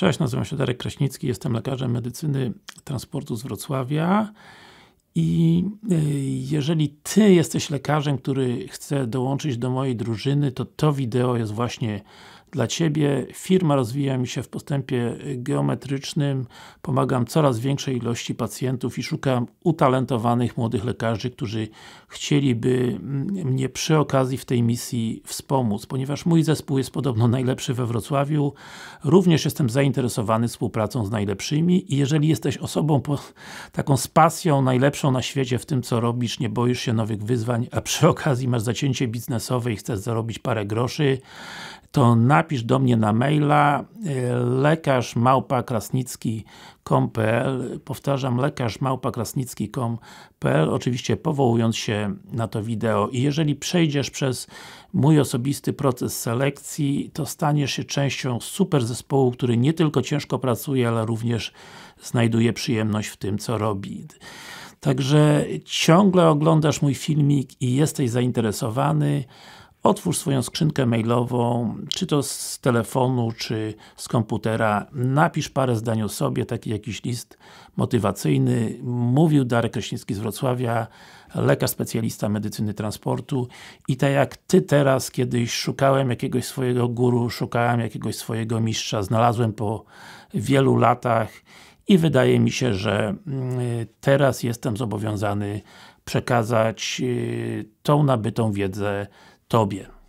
Cześć, nazywam się Darek Kraśnicki, jestem lekarzem medycyny transportu z Wrocławia i y, jeżeli Ty jesteś lekarzem, który chce dołączyć do mojej drużyny, to to wideo jest właśnie dla Ciebie. Firma rozwija mi się w postępie geometrycznym, pomagam coraz większej ilości pacjentów i szukam utalentowanych młodych lekarzy, którzy chcieliby mnie przy okazji w tej misji wspomóc, ponieważ mój zespół jest podobno najlepszy we Wrocławiu, również jestem zainteresowany współpracą z najlepszymi i jeżeli jesteś osobą po, taką z pasją, najlepszą na świecie w tym co robisz, nie boisz się nowych wyzwań, a przy okazji masz zacięcie biznesowe i chcesz zarobić parę groszy, to napisz do mnie na maila e, lekarz małpa krasnicki.com.pl powtarzam, lekarz małpa krasnicki.com.pl oczywiście powołując się na to wideo. I jeżeli przejdziesz przez mój osobisty proces selekcji, to staniesz się częścią super zespołu, który nie tylko ciężko pracuje, ale również znajduje przyjemność w tym, co robi. Także ciągle oglądasz mój filmik i jesteś zainteresowany, Otwórz swoją skrzynkę mailową, czy to z telefonu, czy z komputera, napisz parę zdań o sobie, taki jakiś list motywacyjny. Mówił Darek Kraśnicki z Wrocławia, lekarz specjalista medycyny transportu i tak jak Ty teraz kiedyś szukałem jakiegoś swojego guru, szukałem jakiegoś swojego mistrza, znalazłem po wielu latach i wydaje mi się, że mm, teraz jestem zobowiązany przekazać y, tą nabytą wiedzę Tobie.